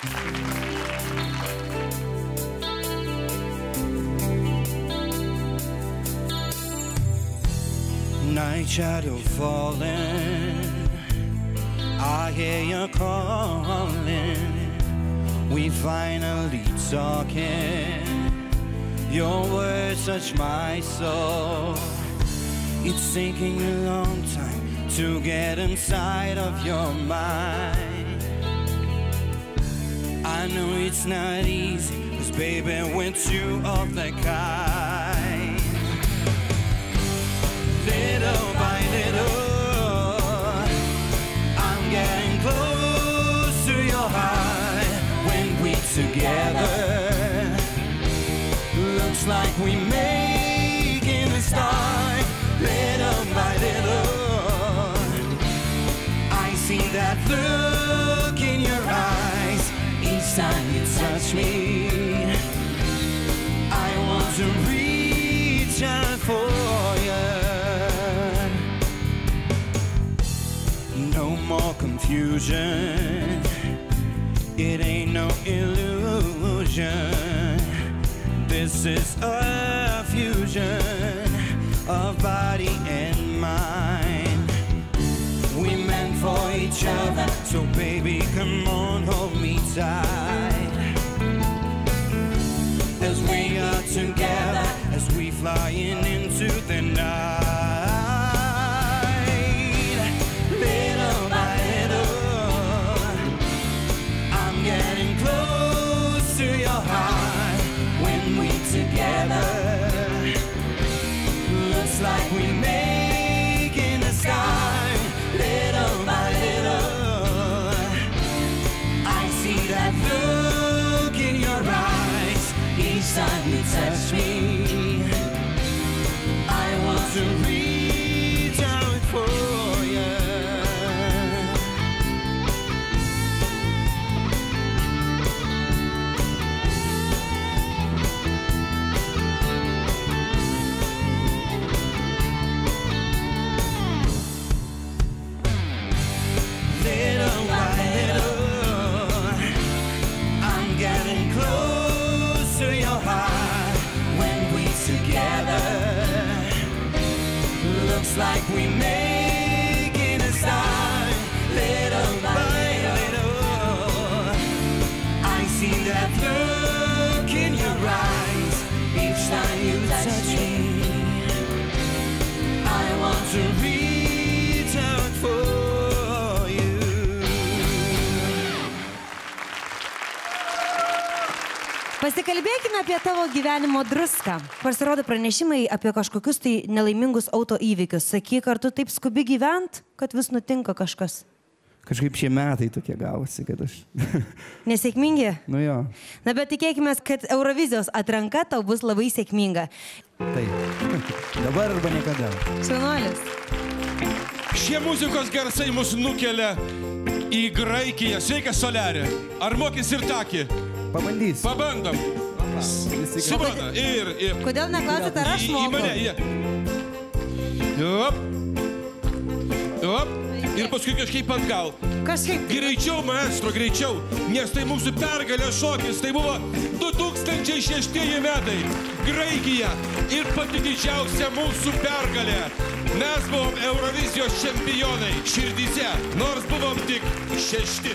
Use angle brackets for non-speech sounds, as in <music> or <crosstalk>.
Night shadow falling, I hear you calling. We finally talking. Your words touch my soul. It's taking a long time to get inside of your mind. It's not easy, cause baby, we're two of the kind. Little by little, I'm getting close to your heart when we together. Looks like we touch me. I want to reach out for you. No more confusion. It ain't no illusion. This is a fusion of body and mind. We meant for each other, so baby, come on, hold Like we making a start. Little by little, I see that look in your eyes each time you touch me. Like we making a start. Little by little, I see that look in your eyes each time you touch me. I want to Pasikalbėkime apie tavo gyvenimo druską. Pasirodo pranešimai apie kažkokius tai nelaimingus auto įvykius. Sakyk, ar tu taip skubi gyvent, kad vis nutinka kažkas? Kažkaip šie metai tokie gavosi, kad aš. <laughs> Nesėkmingi? nu jo. Na bet tikėkime, kad Eurovizijos atranka tau bus labai sėkminga. Taip. <laughs> Dabar arba niekada. Šaunuolis. Šie muzikos garsai mus nukelia į Graikiją. Sveikas, Solerė. Ar mokys ir takį? Pabandys. Pabandom. Simona. Ir, ir. Kodėl neklausėt, ar aš Į, į mane. moku? Jie. Op. Op. Ir paskui kažkaip atgal. Kažkaip. Greičiau, maestro, greičiau. Nes tai mūsų pergalė šokis. Tai buvo 2006 metai. Graikija. Ir pati didžiausia mūsų pergalė. Mes buvom Eurovizijos čempionai širdyse, nors buvom tik šešti.